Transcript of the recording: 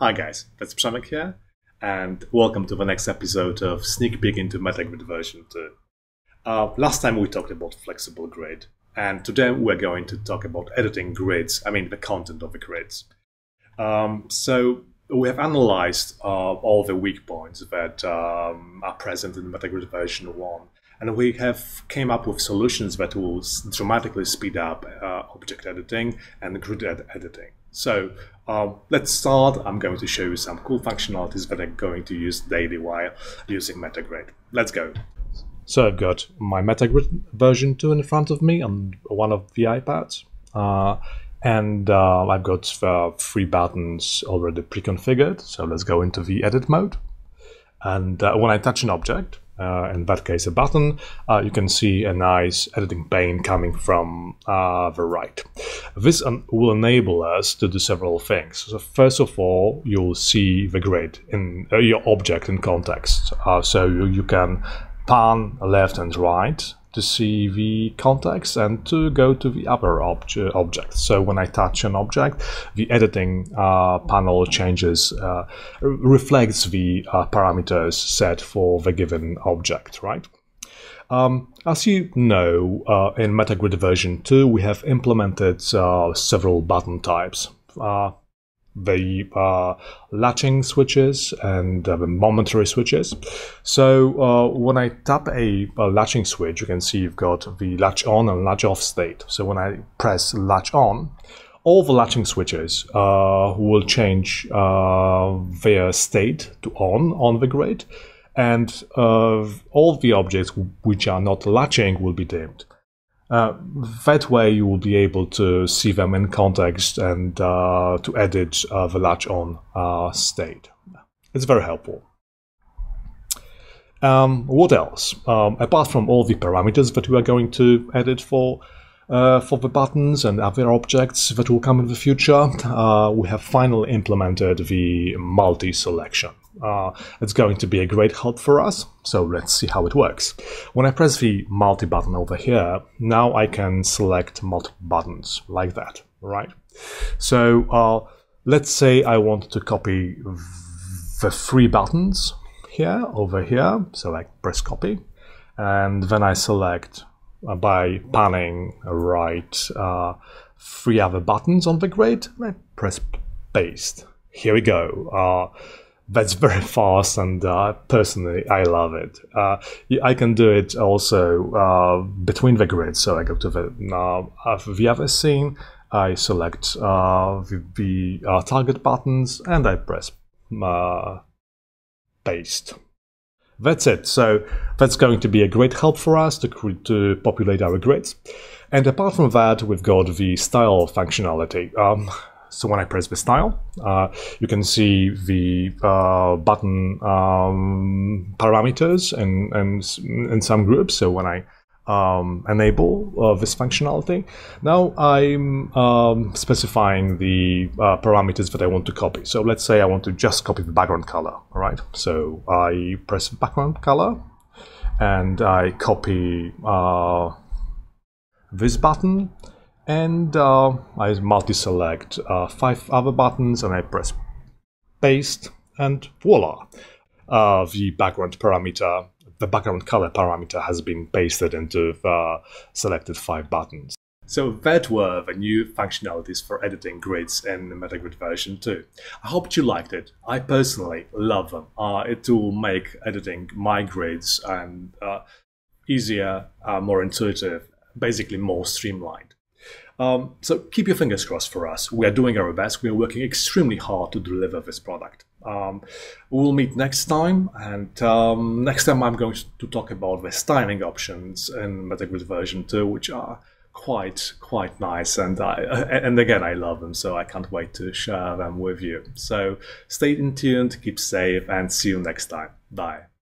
Hi guys, that's Przemek here, and welcome to the next episode of Sneak Peek into MetaGrid version 2. Uh, last time we talked about flexible grid, and today we're going to talk about editing grids, I mean the content of the grids. Um, so we have analyzed uh, all the weak points that um, are present in MetaGrid version 1, and we have came up with solutions that will dramatically speed up uh, object editing and grid ed editing. So um, let's start. I'm going to show you some cool functionalities that I'm going to use daily while using MetaGrid. Let's go. So I've got my MetaGrid version 2 in front of me on one of the iPads. Uh, and uh, I've got uh, three buttons already pre-configured. So let's go into the edit mode. And uh, when I touch an object, uh, in that case a button, uh, you can see a nice editing pane coming from uh, the right. This will enable us to do several things. So first of all, you'll see the grid in uh, your object in context. Uh, so you, you can pan left and right to see the context and to go to the other obje object. So when I touch an object, the editing uh, panel changes, uh, reflects the uh, parameters set for the given object, right? Um, as you know, uh, in MetaGrid version 2, we have implemented uh, several button types. Uh, the uh, latching switches and uh, the momentary switches. So uh, when I tap a, a, latching switch, you can see you've got the latch on and latch off state. So when I press latch on, all the latching switches uh, will change uh, their state to on on the grid, and uh, all the objects which are not latching will be dimmed. Uh, that way you will be able to see them in context and uh, to edit uh, the latch on uh, state. It's very helpful. Um, what else? Um, apart from all the parameters that we are going to edit for uh, for the buttons and other objects that will come in the future, uh, we have finally implemented the multi-selection. Uh, it's going to be a great help for us, so let's see how it works. When I press the multi button over here, now I can select multiple buttons like that, right? So uh, let's say I want to copy the three buttons here, over here, so I press copy, and then I select uh, by panning right uh, three other buttons on the grid, I press paste. Here we go. Uh, that's very fast and uh, personally i love it. Uh, i can do it also uh, between the grids. So i go to the uh, the other scene i select uh, the, the uh, target buttons and i press paste. That's it. So that's going to be a great help for us to, to populate our grids. And apart from that we've got the style functionality. Um, so when I press the style, uh, you can see the uh, button um, parameters and, and in some groups. So when I um, enable uh, this functionality, now I'm um, specifying the uh, parameters that I want to copy. So let's say I want to just copy the background color, all right? So I press background color and I copy uh, this button and uh, I multi-select uh, five other buttons and I press paste and voila uh, the background parameter the background color parameter has been pasted into the selected five buttons. So that were the new functionalities for editing grids in MetaGrid version 2. I hope you liked it. I personally love them. Uh, it will make editing my grids and uh, easier, uh, more intuitive, basically more streamlined. Um, so keep your fingers crossed for us. We are doing our best. We are working extremely hard to deliver this product. Um, we'll meet next time, and um, next time I'm going to talk about the styling options in MetaGrid version 2, which are quite quite nice, and I, and again I love them, so I can't wait to share them with you. So stay in tuned, keep safe, and see you next time. Bye.